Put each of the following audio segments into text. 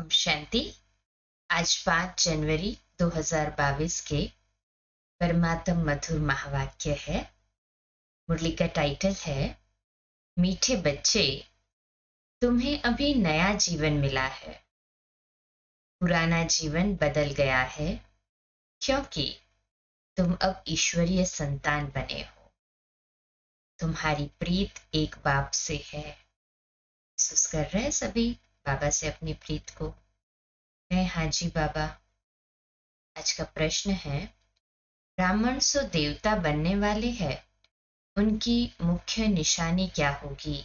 ओम शांति। आज पाँच जनवरी 2022 के परमात्म मधुर महावाक्य है। मुरली का टाइटल है, मीठे बच्चे, तुम्हें अभी नया जीवन मिला है। पुराना जीवन बदल गया है, क्योंकि तुम अब ईश्वरीय संतान बने हो। तुम्हारी प्रीत एक बाप से है। महसूस कर रहे सभी। बाबा से अपनी प्रीत को मैं हाजी बाबा, आज का प्रश्न है, ब्राह्मण सो देवता बनने वाले हैं, उनकी मुख्य निशानी क्या होगी?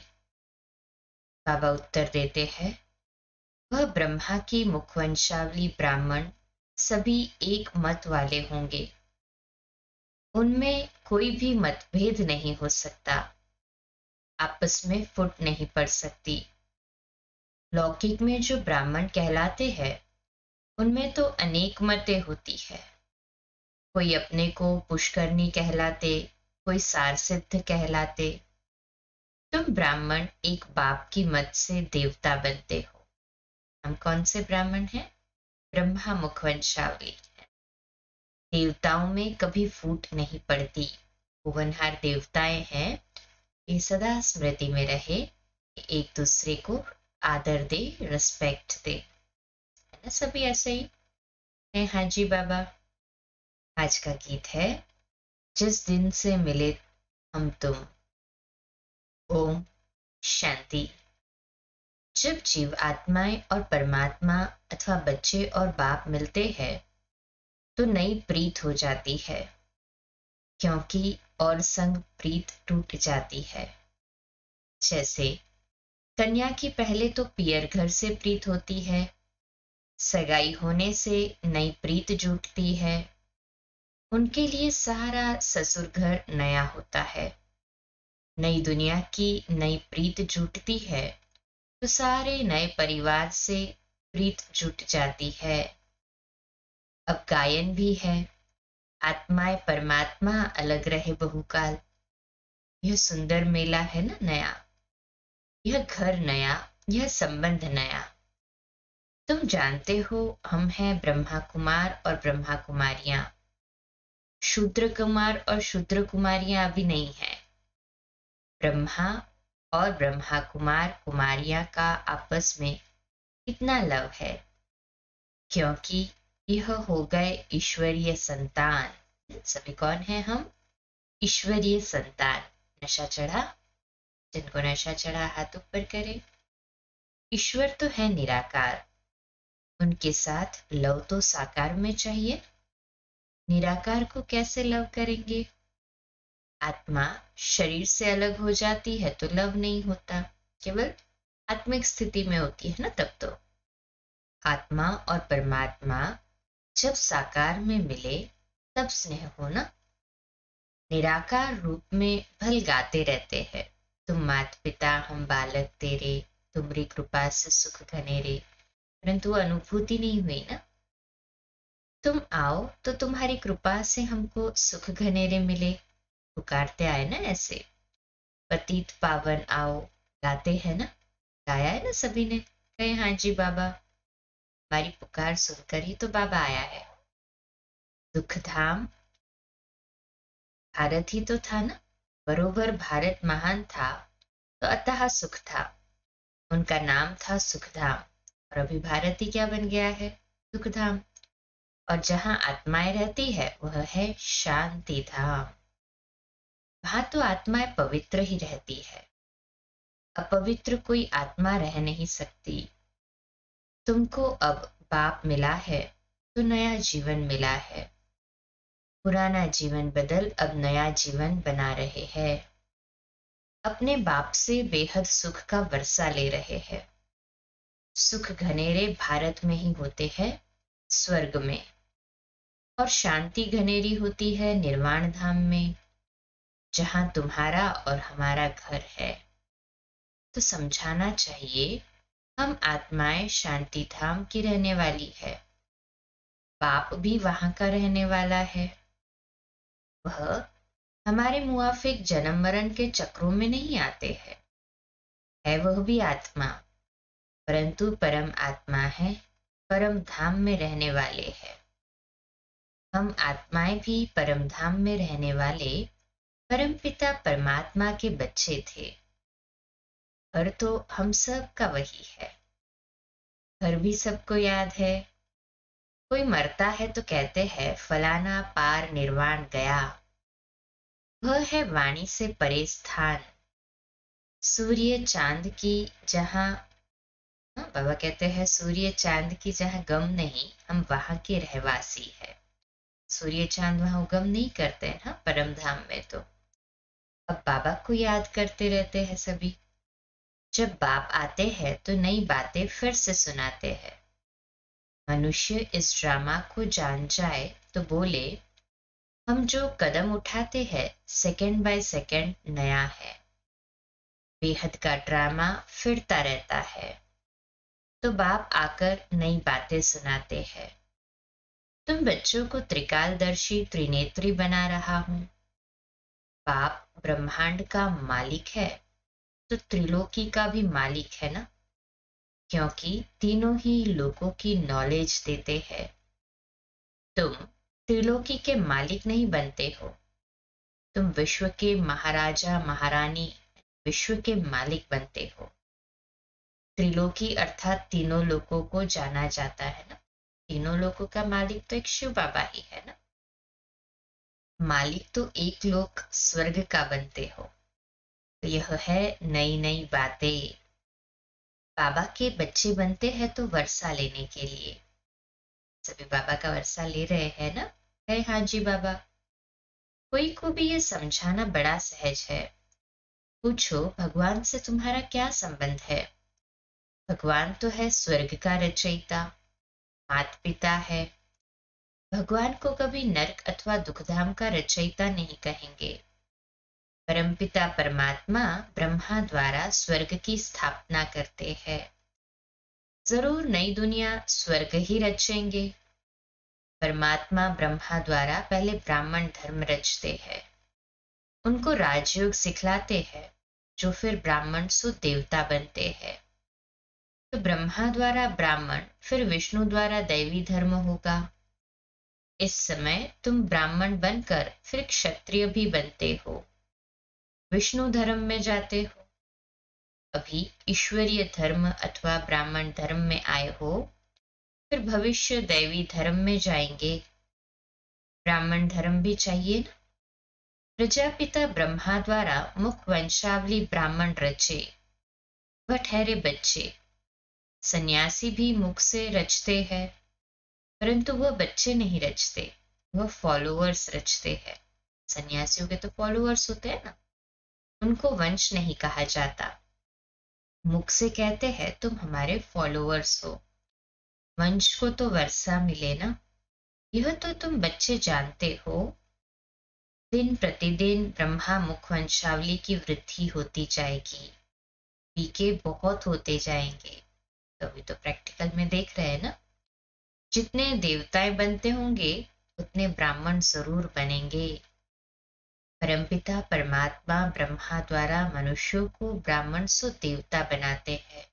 बाबा उत्तर देते हैं, वह ब्रह्मा की मुखवंशावली ब्राह्मण सभी एक मत वाले होंगे। उनमें कोई भी मतभेद नहीं हो सकता। आपस में फुट नहीं पड़ सकती। लौकिक में जो ब्राह्मण कहलाते हैं, उनमें तो अनेक मतें होती है। कोई अपने को पुष्करणी कहलाते, कोई सार सिद्ध कहलाते। तुम ब्राह्मण एक बाप की मत से देवता बनते हो। हम कौन से ब्राह्मण हैं? ब्रह्मा मुखवंशावली है। देवताओं में कभी फूट नहीं पड़ती। भुवनहार देवताएँ हैं। ये सदा स्मृति में रहे एक दूसरे को आदर दे रिस्पेक्ट दे। है ना सभी ऐसे ही? है हाँ जी बाबा। आज का गीत है, जिस दिन से मिले हम तुम। ओम शांति। जब जीव आत्माएँ और परमात्मा अथवा बच्चे और बाप मिलते हैं तो नई प्रीत हो जाती है, क्योंकि और संग प्रीत टूट जाती है। जैसे कन्या की पहले तो पियर घर से प्रीत होती है। सगाई होने से नई प्रीत जुटती है। उनके लिए सारा ससुर घर नया होता है। नई दुनिया की नई प्रीत जुटती है। तो सारे नए परिवार से प्रीत जुट जाती है। अब गायन भी है। आत्माएँ परमात्मा, अलग रहे बहुकाल। यह सुंदर मेला है ना नया? यह घर नया, यह संबंध नया। तुम जानते हो, हम हैं ब्रह्मा कुमार और ब्रह्मा कुमारियाँ शूद्र कुमार और शूद्र कुमारियाँ अभी नहीं है। ब्रह्मा और ब्रह्मा कुमार कुमारियाँ का आपस में कितना लव है? क्योंकि यह हो गए ईश्वरीय संतान। सभी कौन है हम? ईश्वरीय संतान। नशा चढ़ा जिनको नशा चढ़ा हाथ ऊपर करे, ईश्वर तो है निराकार। उनके साथ लव तो साकार में चाहिए। निराकार को कैसे लव करेंगे? आत्मा शरीर से अलग हो जाती है तो लव नहीं होता। केवल आत्मिक स्थिति में होती है ना तब तो। आत्मा और परमात्मा जब साकार में मिले, तब स्नेह होना निराकार रूप में भल गाते रहते हैं। तुम मात पिता हम बालक तेरे, तुम्हारी कृपा से सुख घनेरे परंतु अनुभूति नहीं हुई ना? तुम आओ तो तुम्हारी कृपा से हमको सुख घनेरे मिले। पुकारते आए ना ऐसे। पतित पावन आओ, गाते हैं ना? गाया है ना सभी ने? कहे हाँ जी बाबा। हमारी पुकार सुनकर ही तो बाबा आया है। दुख धाम भारत ही तो था ना? बरोबर भारत महान था तो अतः सुख था। उनका नाम था सुखधाम और अभी भारत ही क्या बन गया है? सुखधाम। और जहाँ आत्माएँ रहती है, वह है शांति धाम वहाँ तो आत्माएँ पवित्र ही रहती है। अपवित्र कोई आत्मा रह नहीं सकती। तुमको अब बाप मिला है तो नया जीवन मिला है। पुराना जीवन बदल, अब नया जीवन बना रहे हैं। अपने बाप से बेहद सुख का वर्षा ले रहे हैं। सुख घनेरे भारत में ही होते हैं, स्वर्ग में। और शांति घनेरी होती है निर्वाण धाम में, जहाँ तुम्हारा और हमारा घर है। तो समझाना चाहिए, हम आत्माएँ शांति धाम की रहने वाली है। बाप भी वहाँ का रहने वाला है। वह हमारे मुआफिक जन्म मरण के चक्रों में नहीं आते हैं। है वह भी आत्मा, परंतु परम आत्मा है, परम धाम में रहने वाले हैं। हम आत्माएँ भी परम धाम में रहने वाले, परम पिता परमात्मा के बच्चे थे। घर तो हम सब का वही है। घर भी सबको याद है कोई मरता है तो कहते हैं फलाना पार निर्वाण गया। वह है वाणी से परे स्थान। सूर्य चाँद की जहाँ हाँ, बाबा कहते हैं सूर्य चाँद की जहाँ गम नहीं हम वहाँ के रहवासी है। सूर्य चाँद वहाँ उगम नहीं करते हैं हाँ परम धाम में तो। अब बाबा को याद करते रहते हैं सभी। जब बाप आते हैं तो नई बातें फिर से सुनाते हैं। मनुष्य इस ड्रामा को जान जाए तो बोले, हम जो कदम उठाते हैं सेकंड बाय सेकंड नया है। बेहद का ड्रामा फिरता रहता है। तो बाप आकर नई बातें सुनाते हैं। तुम बच्चों को त्रिकालदर्शी त्रिनेत्री बना रहा हूँ। बाप ब्रह्मांड का मालिक है तो त्रिलोकी का भी मालिक है ना? क्योंकि तीनों ही लोगों की नॉलेज देते हैं। तुम त्रिलोकी के मालिक नहीं बनते हो। तुम विश्व के महाराजा, महारानी, विश्व के मालिक बनते हो। त्रिलोकी अर्थात तीनों लोगों को जाना जाता है ना? तीनों लोगों का मालिक तो एक शिव बाबा ही है ना? मालिक तो एक लोग स्वर्ग का बनते हो। तो यह है नई नई बातें। बाबा के बच्चे बनते हैं तो वर्षा लेने के लिए। सभी बाबा का वर्षा ले रहे हैं ना? है हाँ जी बाबा। कोई को भी ये समझाना बड़ा सहज है। पूछो, भगवान से तुम्हारा क्या संबंध है? भगवान तो है स्वर्ग का रचयिता मात पिता है। भगवान को कभी नरक अथवा दुखधाम का रचयिता नहीं कहेंगे। परमपिता परमात्मा ब्रह्मा द्वारा स्वर्ग की स्थापना करते हैं। ज़रूर नई दुनिया स्वर्ग ही रचेंगे। परमात्मा ब्रह्मा द्वारा पहले ब्राह्मण धर्म रचते हैं। उनको राजयोग सिखलाते हैं, जो फिर ब्राह्मण सु देवता बनते हैं। तो ब्रह्मा द्वारा ब्राह्मण, फिर विष्णु द्वारा दैवी धर्म होगा। इस समय तुम ब्राह्मण बनकर फिर क्षत्रिय भी बनते हो। विष्णु धर्म में जाते हो? अभी ईश्वरीय धर्म अथवा ब्राह्मण धर्म में आए हो, फिर भविष्य दैवी धर्म में जाएँगे। ब्राह्मण धर्म भी चाहिए ना? प्रजापिता ब्रह्मा द्वारा मुख वंशावली ब्राह्मण रचे वह ठहरे बच्चे। सन्यासी भी मुख से रचते हैं, परंतु वह बच्चे नहीं रचते, वह फॉलोअर्स रचते हैं। सन्यासियों के तो फॉलोअर्स होते हैं ना? उनको वंश नहीं कहा जाता। मुख से कहते हैं, तुम हमारे फॉलोअर्स हो। वंश को तो वर्षा मिले ना। यह तो तुम बच्चे जानते हो। दिन प्रतिदिन ब्रह्मा मुख वंशावली की वृद्धि होती जाएगी। पीके बहुत होते जाएँगे। तो अभी तो प्रैक्टिकल में देख रहे हैं ना। जितने देवताएँ बनते होंगे, उतने ब्राह्मण ज़रूर बनेंगे। परमपिता परमात्मा ब्रह्मा द्वारा मनुष्यों को ब्राह्मण सो देवता बनाते हैं।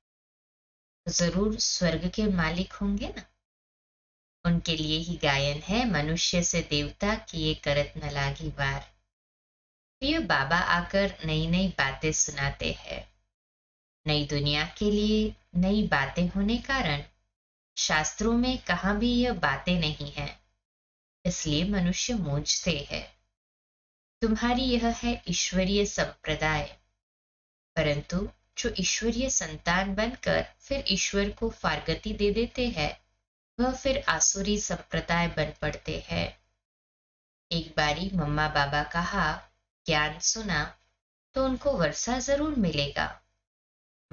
तो ज़रूर स्वर्ग के मालिक होंगे ना? उनके लिए ही गायन है, मनुष्य से देवता किए करत न लागी बार तो ये बाबा आकर नई नई बातें सुनाते हैं। नई दुनिया के लिए नई बातें होने कारण शास्त्रों में कहा भी यह बातें नहीं है, इसलिए मनुष्य मूझते हैं। तुम्हारी यह है ईश्वरीय संप्रदाय। परंतु जो ईश्वरीय संतान बनकर फिर ईश्वर को फारगति दे देते हैं, वह फिर आसुरी संप्रदाय बन पड़ते हैं। एक बारी मम्मा बाबा कहा, ज्ञान सुना तो उनको वर्षा ज़रूर मिलेगा।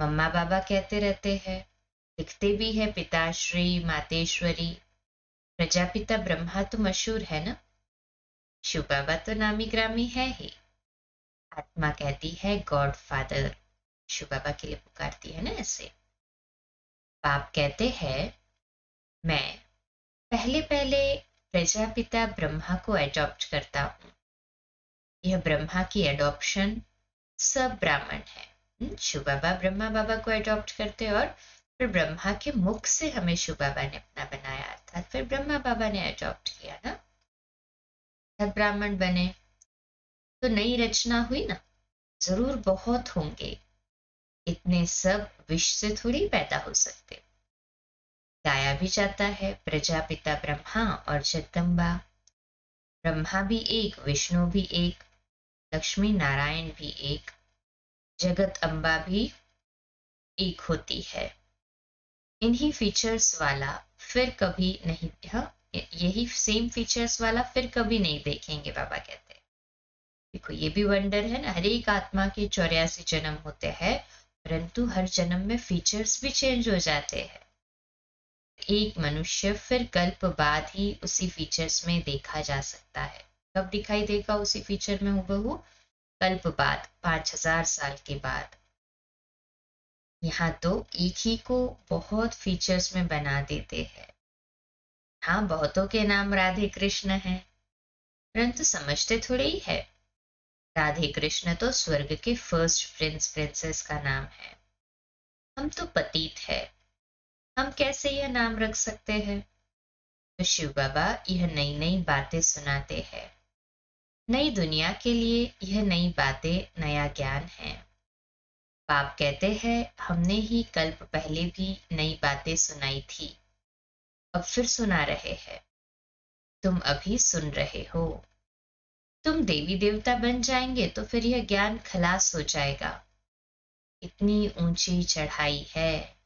मम्मा बाबा कहते रहते हैं, लिखते भी है पिताश्री, मातेश्वरी। प्रजापिता ब्रह्मा तो मशहूर है ना? शिव बाबा तो नामी ग्रामी है ही। आत्मा कहती है गॉड फादर। शिव बाबा के लिए पुकारती है ना ऐसे बाप कहते हैं मैं पहले पहले प्रजापिता ब्रह्मा को एडॉप्ट करता हूँ। यह ब्रह्मा की एडॉप्शन सब ब्राह्मण है। हम्म, शिव बाबा ब्रह्मा बाबा को एडॉप्ट करते और फिर ब्रह्मा के मुख से हमें शिव बाबा ने अपना बनाया अर्थात फिर ब्रह्मा बाबा ने अडॉप्ट किया ना। ब्राह्मण बने तो नई रचना हुई ना? ज़रूर बहुत होंगे। इतने सब विष से थोड़ी पैदा हो सकते। गाया भी जाता है, प्रजापिता ब्रह्मा और जगदम्बा। ब्रह्मा भी एक, विष्णु भी एक, लक्ष्मी नारायण भी एक, जगत अम्बा भी एक होती है। इन्हीं फीचर्स वाला फिर कभी नहीं यही सेम फीचर्स वाला फिर कभी नहीं देखेंगे, बाबा कहते हैं। देखो, ये भी वंडर है ना हर एक आत्मा के चौरासी जन्म होते हैं, परंतु हर जन्म में फीचर्स भी चेंज हो जाते हैं। एक मनुष्य फिर कल्प बाद ही उसी फीचर्स में देखा जा सकता है। कब दिखाई देगा उसी फीचर में हूबहू? कल्प बाद, पाँच हज़ार साल के बाद। यहाँ तो एक ही को बहुत फीचर्स में बना देते हैं। हाँ बहुतों के नाम राधे कृष्ण है। परंतु समझते थोड़े ही है। राधे कृष्ण तो स्वर्ग के फ़र्स्ट प्रिंस प्रिंसेस का नाम है। हम तो पतित है। हम कैसे यह नाम रख सकते हैं? तो शिव बाबा यह नई नई बातें सुनाते हैं। नई दुनिया के लिए यह नई बातें, नया ज्ञान है। बाप कहते हैं, हमने ही कल्प पहले भी नई बातें सुनाई थी। अब फिर सुना रहे हैं। तुम अभी सुन रहे हो। तुम देवी देवता बन जाएँगे तो फिर यह ज्ञान खलास हो जाएगा। इतनी ऊँची चढ़ाई है।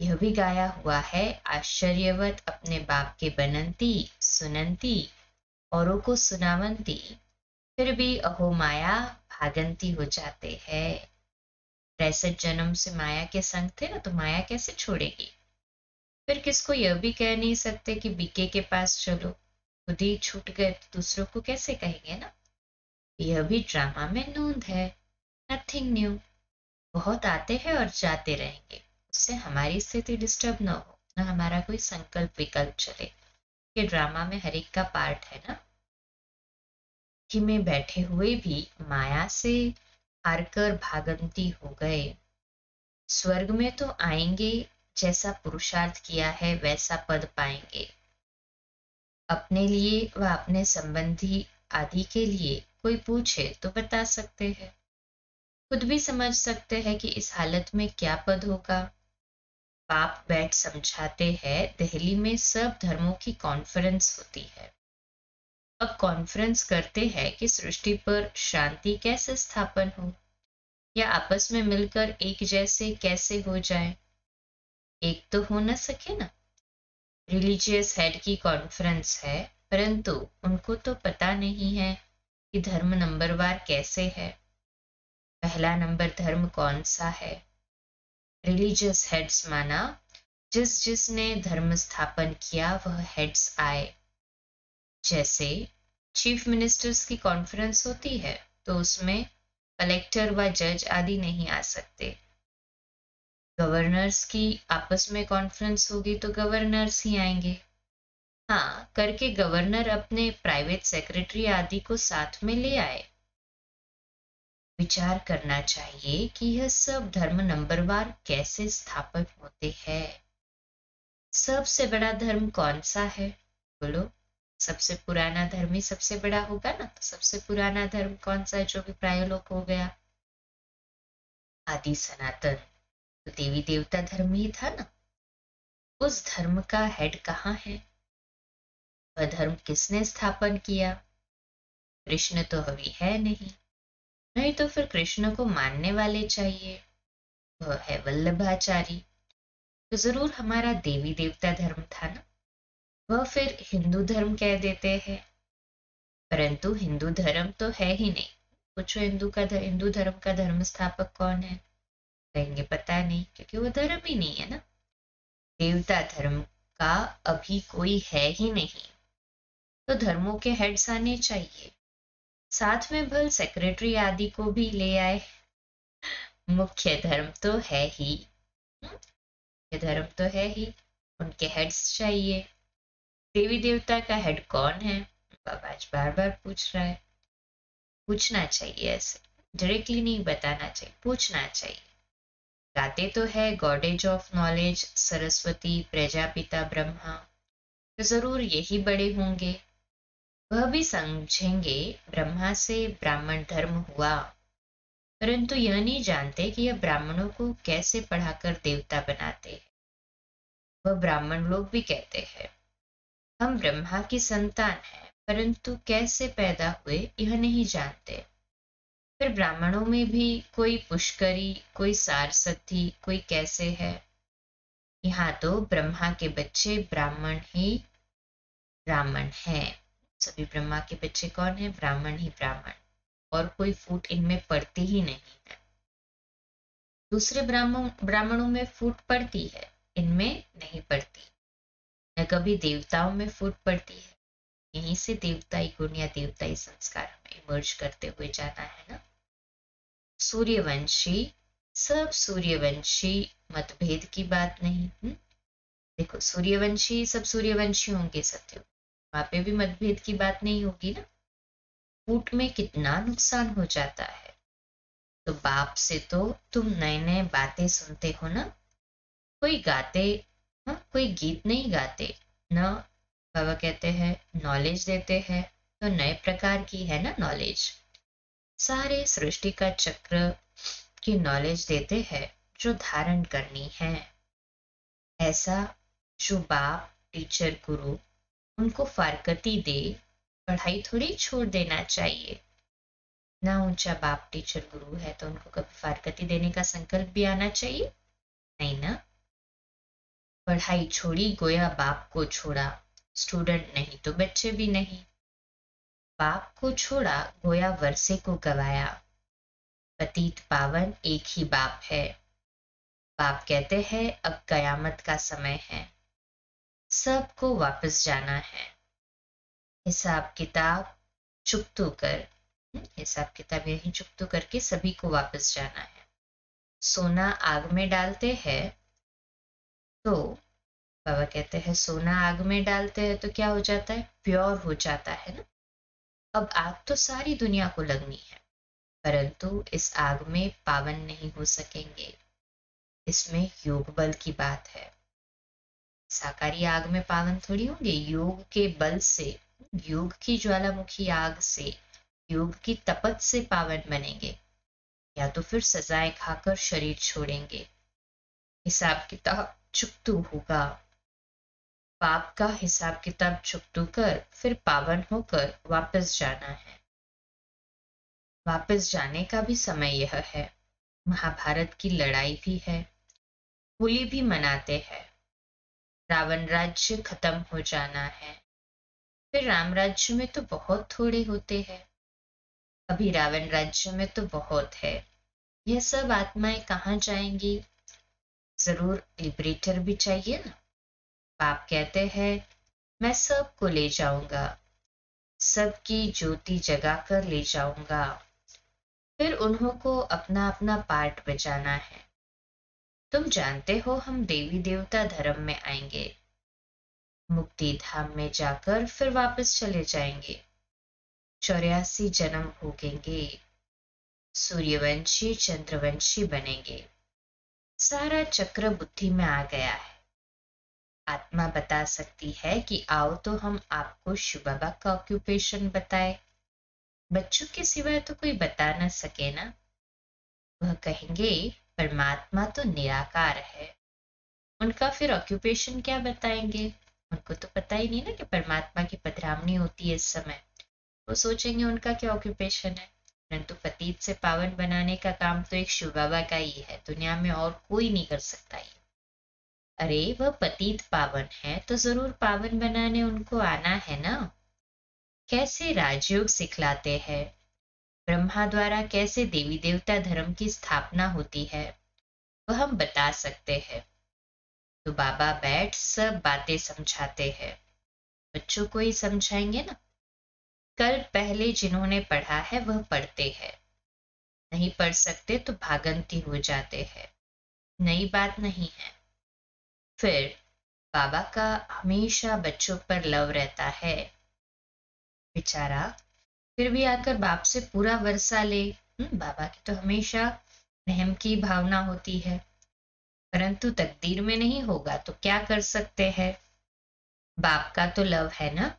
यह भी गाया हुआ है, आश्चर्यवत अपने बाप के बनंती, सुनंती, औरों को सुनावंती। फिर भी अहो माया, भागंती हो जाते हैं। तिरसठ जन्म से माया के संग थे ना तो माया कैसे छोड़ेगी? फिर किसको यह भी कह नहीं सकते कि बीके के पास चलो? खुद ही छूट गए तो दूसरों को कैसे कहेंगे ना? यह भी ड्रामा में नूंद है। नथिंग न्यू बहुत आते हैं और जाते रहेंगे। उससे हमारी स्थिति डिस्टर्ब न हो, न हमारा कोई संकल्प विकल्प चले। कि ड्रामा में हर एक का पार्ट है ना? कि में बैठे हुए भी माया से हारकर भागंती हो गए। स्वर्ग में तो आएँगे जैसा पुरुषार्थ किया है, वैसा पद पाएँगे। अपने लिए व अपने संबंधी आदि के लिए कोई पूछे तो बता सकते हैं। खुद भी समझ सकते हैं कि इस हालत में क्या पद होगा। पाप बैठ समझाते हैं दिल्ली में सब धर्मों की कॉन्फ्रेंस होती है। अब कॉन्फ्रेंस करते हैं कि सृष्टि पर शांति कैसे स्थापन हो, या आपस में मिलकर एक जैसे कैसे हो जाए। एक तो हो न सके ना। रिलीजियस हेड की कॉन्फ्रेंस है, परंतु उनको तो पता नहीं है कि धर्म नंबरवार कैसे है। पहला नंबर धर्म कौन सा है? रिलीजियस हेड्स माना, जिस जिसने धर्म स्थापन किया, वह हेड्स आए। जैसे चीफ मिनिस्टर्स की कॉन्फ्रेंस होती है तो उसमें कलेक्टर व जज आदि नहीं आ सकते। गवर्नर्स की आपस में कॉन्फ्रेंस होगी तो गवर्नर्स ही आएँगे। हाँ करके गवर्नर अपने प्राइवेट सेक्रेटरी आदि को साथ में ले आए। विचार करना चाहिए कि यह सब धर्म नंबरवार कैसे स्थापित होते हैं। सबसे बड़ा धर्म कौन सा है? बोलो। सबसे पुराना धर्म ही सबसे बड़ा होगा ना? तो सबसे पुराना धर्म कौन सा है जो भी प्रायोलोक हो गया? आदि सनातन। तो देवी देवता धर्म ही था ना। उस धर्म का हेड कहाँ है? वह धर्म किसने स्थापन किया? कृष्ण तो अभी है नहीं। नहीं तो फिर कृष्ण को मानने वाले चाहिए। वह है वल्लभाचारी। तो ज़रूर हमारा देवी देवता धर्म था ना। वह फिर हिंदू धर्म कह देते हैं। परंतु हिंदू धर्म तो है ही नहीं। पूछो हिंदू का हिंदू धर्म का धर्म स्थापक कौन है? कहेंगे नहीं, क्योंकि वो धर्म ही नहीं है ना। देवता धर्म का अभी कोई है ही नहीं। तो धर्मों के हेड्स आने चाहिए। साथ में भल सेक्रेटरी आदि को भी ले आए। मुख्य धर्म तो है ही। मुख्य धर्म तो है ही। उनके हेड्स चाहिए। देवी देवता का हेड कौन है? बाबा आज बार बार पूछ रहा है। पूछना चाहिए ऐसे। डायरेक्टली नहीं बताना चाहिए, पूछना चाहिए। गाते तो है goddess of knowledge Saraswati, Prajapita, Brahma. तो ज़रूर यही बड़े होंगे। वह भी समझेंगे, ब्रह्मा से ब्राह्मण धर्म हुआ। परंतु यह नहीं जानते कि यह ब्राह्मणों को कैसे पढ़ाकर देवता बनाते हैं। वह ब्राह्मण लोग भी कहते हैं, हम ब्रह्मा की संतान हैं, परंतु कैसे पैदा हुए, यह नहीं जानते। फिर ब्राह्मणों में भी कोई पुष्करी, कोई सारसती, कोई कैसे है? यहाँ तो ब्रह्मा के बच्चे ब्राह्मण ही ब्राह्मण हैं। सभी ब्रह्मा के बच्चे कौन है? ब्राह्मण ही ब्राह्मण। और कोई फूट इनमें पड़ती ही नहीं है। दूसरे ब्राह्मण, ब्राह्मणों में फूट पड़ती है। इनमें नहीं पड़ती। न कभी देवताओं में फूट पड़ती है। यहीं से देवताई, गुण या देवताई संस्कार हमें इमर्ज करते हुए जाना है ना? सूर्यवंशी, सब सूर्यवंशी मतभेद की बात नहीं हुँ? हम्म? देखो, सूर्यवंशी, सब सूर्यवंशी होंगे सत्य। वहाँ पे भी मतभेद की बात नहीं होगी ना? फूट में कितना नुकसान हो जाता है। तो बाप से तो तुम नए नए बातें सुनते हो ना? कोई गाते हाँ कोई गीत नहीं गाते। न, बाबा कहते हैं नॉलेज देते हैं तो नए प्रकार की है ना नॉलेज सारे सृष्टि का चक्र की नॉलेज देते हैं, जो धारण करनी है। ऐसा जो बाप टीचर गुरु, उनको फारकती दे, पढ़ाई थोड़ी छोड़ देना चाहिए। ना ऊँचा बाप टीचर गुरु है तो उनको कभी फारकती देने का संकल्प भी आना चाहिए? नहीं ना? पढ़ाई छोड़ी, गोया बाप को छोड़ा। स्टूडेंट नहीं तो बच्चे भी नहीं। बाप को छोड़ा गोया वर्षे को गवाया। पतित पावन एक ही बाप है। बाप कहते हैं अब कयामत का समय है। सबको वापस जाना है। हिसाब किताब चुप्तू कर हम्म, हिसाब किताब यही चुप्तू करके सभी को वापस जाना है। सोना आग में डालते हैं तो बाबा कहते हैं सोना आग में डालते हैं तो क्या हो जाता है? प्योर हो जाता है ना? अब आग तो सारी दुनिया को लगनी है, परंतु इस आग में पावन नहीं हो सकेंगे। इसमें योग बल की बात है। साकारी आग में पावन थोड़ी होंगे। योग के बल से, योग की ज्वालामुखी आग से, योग की तपत से पावन बनेंगे। या तो फिर सजाएँ खाकर शरीर छोड़ेंगे। हिसाब किताब चुप चुकतू होगा। पाप का हिसाब किताब चुकतू कर फिर पावन होकर वापस जाना है। वापस जाने का भी समय यह है। महाभारत की लड़ाई भी है। होली भी मनाते हैं। रावण राज्य खत्म हो जाना है। फिर राम राज्य में तो बहुत थोड़े होते हैं। अभी रावण राज्य में तो बहुत है। यह सब आत्माएँ कहाँ जाएँगी? ज़रूर लिबरेटर भी चाहिए ना? बाप कहते हैं, मैं सबको ले जाऊँगा, सबकी ज्योति जगा कर ले जाऊँगा। फिर उन्हों को अपना अपना पार्ट बजाना है। तुम जानते हो हम देवी देवता धर्म में आएँगे। मुक्ति धाम में जाकर फिर वापस चले जाएँगे। चौरासी जन्म भोगेंगे। सूर्यवंशी, चंद्रवंशी बनेंगे। सारा चक्र बुद्धि में आ गया है। आत्मा बता सकती है कि आओ तो हम आपको शुबाबा का ऑक्यूपेशन बताए। बच्चों के सिवाय तो कोई बता न सके ना। वह कहेंगे, परमात्मा तो निराकार है। उनका फिर ऑक्यूपेशन क्या बताएँगे? उनको तो पता ही नहीं ना कि परमात्मा की पधरावनी होती है इस समय। वो सोचेंगे उनका क्या ऑक्यूपेशन है। परंतु पतीत से पावन बनाने का काम तो एक शिव बाबा का ही है। दुनिया में और कोई नहीं कर सकता ये। अरे, वह पतित पावन है तो ज़रूर पावन बनाने उनको आना है ना? कैसे राजयोग सिखलाते हैं? ब्रह्मा द्वारा कैसे देवी देवता धर्म की स्थापना होती है, वह हम बता सकते हैं। तो बाबा बैठ सब बातें समझाते हैं। बच्चों को ही समझाएँगे ना? कल पहले जिन्होंने पढ़ा है, वह पढ़ते हैं। नहीं पढ़ सकते तो भागंती हो जाते हैं। नई बात नहीं है। फिर बाबा का हमेशा बच्चों पर लव रहता है। बेचारा फिर भी आकर बाप से पूरा वर्षा ले। हम्म, बाबा की तो हमेशा रहम की भावना होती है। परंतु तकदीर में नहीं होगा तो क्या कर सकते हैं? बाप का तो लव है ना?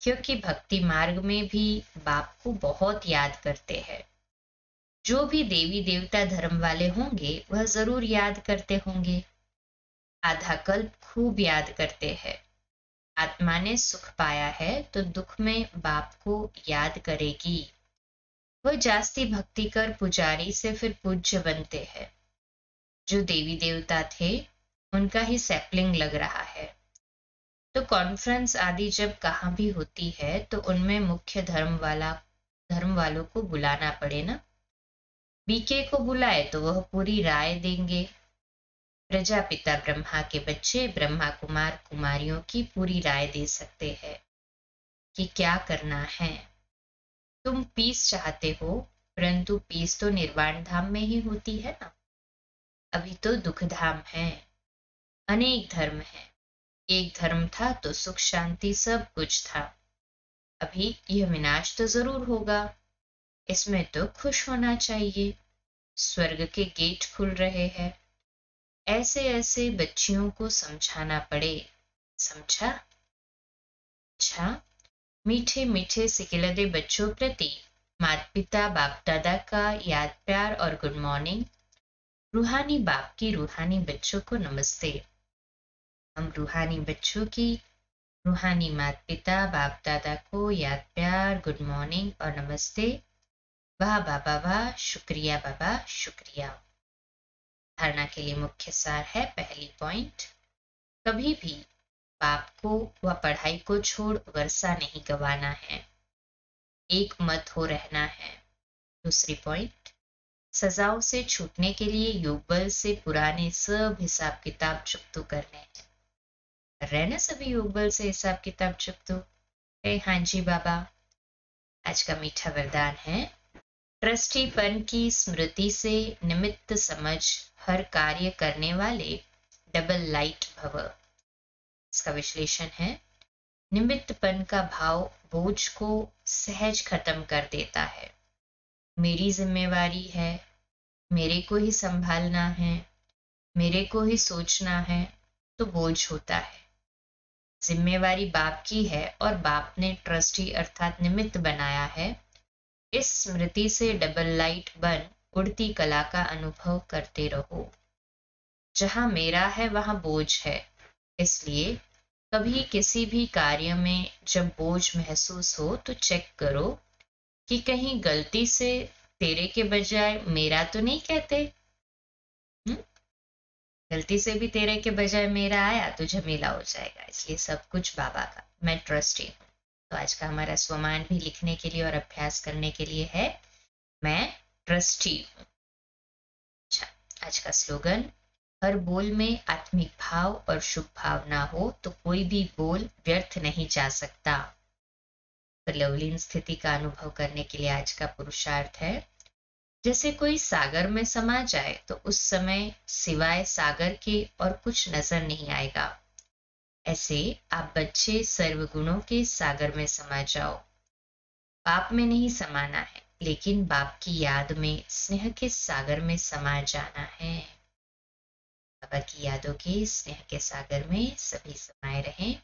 क्योंकि भक्ति मार्ग में भी बाप को बहुत याद करते हैं। जो भी देवी देवता धर्म वाले होंगे वह ज़रूर याद करते होंगे। आधा कल्प खूब याद करते हैं। आत्मा ने सुख पाया है तो दुख में बाप को याद करेगी। वह जास्ती भक्ति कर पुजारी से फिर पूज्य बनते हैं। जो देवी देवता थे, उनका ही सैपलिंग लग रहा है। तो कॉन्फ्रेंस आदि जब कहाँ भी होती है तो उनमें मुख्य धर्म वाला, धर्म वालों को बुलाना पड़े ना। बीके को बुलाए तो वह पूरी राय देंगे। प्रजापिता ब्रह्मा के बच्चे ब्रह्मा कुमार कुमारियों की पूरी राय दे सकते हैं कि क्या करना है। तुम पीस चाहते हो, परंतु पीस तो निर्वाण धाम में ही होती है ना। अभी तो दुख धाम है। अनेक धर्म है। एक धर्म था तो सुख शांति सब कुछ था। अभी यह विनाश तो ज़रूर होगा। इसमें तो खुश होना चाहिए। स्वर्ग के गेट खुल रहे हैं। ऐसे ऐसे बच्चियों को समझाना पड़े। समझा? अच्छा मीठे मीठे सिकिलदे बच्चों प्रति माता पिता बाप दादा का याद प्यार और गुड मॉर्निंग। रूहानी बाप की रूहानी बच्चों को नमस्ते। हम रूहानी बच्चों की रूहानी माता पिता बाप दादा को याद प्यार गुड मॉर्निंग और नमस्ते। वाह बाबा वाह, शुक्रिया, बाबा, शुक्रिया। धारणा के लिए मुख्य सार है पहली पॉइंट कभी भी बाप को व पढ़ाई को छोड़ वर्षा नहीं गवाना है। एक मत हो रहना है। दूसरी पॉइंट सजाओं से छूटने के लिए योग बल से पुराने सब हिसाब किताब चुप्तू करने हैं रहना सभी योग से हिसाब किताब चुप तो। हाँ जी बाबा, आज का मीठा वरदान है। ट्रस्टीपन की स्मृति से निमित्त समझ हर कार्य करने वाले डबल लाइट भव। इसका विश्लेषण है। निमित्तपन का भाव बोझ को सहज खत्म कर देता है। मेरी जिम्मेवारी है, मेरे को ही संभालना है, मेरे को ही सोचना है तो बोझ होता है। जिम्मेवारी बाप की है और बाप ने ट्रस्टी अर्थात निमित्त बनाया है। इस स्मृति से डबल लाइट बन उड़ती कला का अनुभव करते रहो। जहाँ मेरा है, वहाँ बोझ है। इसलिए कभी किसी भी कार्य में जब बोझ महसूस हो तो चेक करो कि कहीं गलती से तेरे के बजाय मेरा तो नहीं कहते? गलती से भी तेरे के बजाय मेरा आया तो झमेला हो जाएगा। इसलिए सब कुछ बाबा का। मैं ट्रस्टी हूँ। तो आज का हमारा स्वमान भी लिखने के लिए और अभ्यास करने के लिए है। मैं ट्रस्टी हूँ। अच्छा आज का स्लोगन, हर बोल में आत्मिक भाव और शुभ भावना हो तो कोई भी बोल व्यर्थ नहीं जा सकता। तो लवलीन स्थिति का अनुभव करने के लिए आज का पुरुषार्थ है। जैसे कोई सागर में समा जाए तो उस समय सिवाय सागर के और कुछ नज़र नहीं आएगा। ऐसे आप बच्चे सर्वगुणों के सागर में समा जाओ। बाप में नहीं समाना है, लेकिन बाप की याद में, स्नेह के सागर में समा जाना है। बाबा की यादों के, स्नेह के सागर में सभी समाये रहें।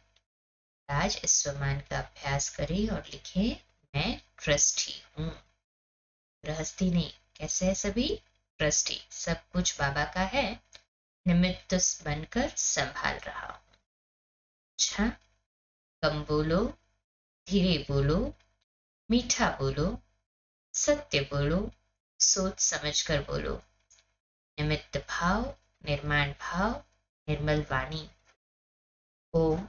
आज इस स्वमान का अभ्यास करें और लिखें, मैं ट्रस्टी हूँ। गृहस्थी नहीं कैसे है सभी? ट्रस्टी, सब कुछ बाबा का है। निमित्त बनकर संभाल रहा हूँ। अच्छा कम बोलो, धीरे बोलो, मीठा बोलो, सत्य बोलो, सोच समझ कर बोलो। निमित्त भाव, निर्माण भाव, निर्मल वाणी। ओम